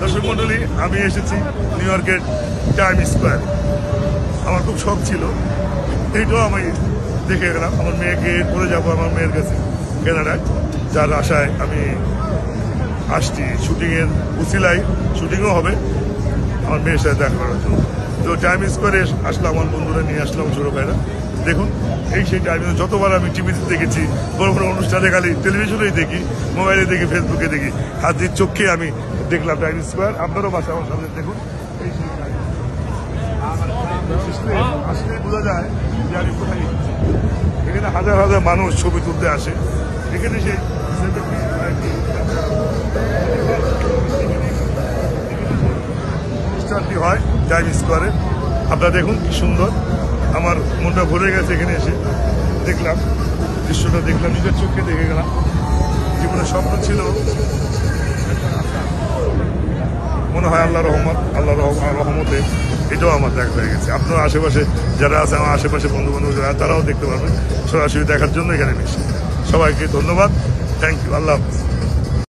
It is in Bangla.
দর্শক মন্ডলী, আমি এসেছি নিউ ইয়র্কের টাইম স্কোয়ার আমার খুব শখ ছিল। এইটাও আমি দেখে গেলাম। আমার মেয়েকে পরে যাব আমার মেয়ের কাছে কেনাডায় যার আশায় আমি আসছি। শুটিংয়ের উসিলাই শুটিংও হবে আমার মেয়ের সাথে দেখা করার জন্য। তো টাইম স্কোয়ারে আসলাম, আমার বন্ধুরা নিয়ে আসলাম, ছোটো ভাইরা। দেখুন, এই সেই টাইমে যতবার আমি টিভিতে দেখেছি, বড় বড় অনুষ্ঠানে খালি টেলিভিশনেই দেখি মোবাইলে দেখি ফেসবুকে দেখি হাতের চোখে আমি দেখলাম টাইম স্কোয়ার আপনারও বাসা আমার সামনে দেখুন। এই। আসলে বোঝা যায় আমি কোথায়। এখানে হাজার হাজার মানুষ ছবি তুলতে আসে। এখানে celebrity, অনুষ্ঠানটি হয় টাইম স্কোয়ারে আপনারা দেখুন কি সুন্দর। আমার মনটা ভরে গেছে এখানে এসে। দেখলাম দৃশ্যটা দেখলাম নিজের চোখে দেখে গেলাম। জীবনে স্বপ্ন ছিল হয় আল্লাহ রহমত আল্লাহ রহমতে এটাও আমার দেখা হয়ে গেছে। আপনার আশেপাশে যারা আছে, আমার আশেপাশে বন্ধু বান্ধব যারা তারাও দেখতে পারবেন। সরাসরি দেখার জন্য এখানে বেশি সবাইকে ধন্যবাদ। থ্যাংক ইউ আল্লাহ হাফিজ।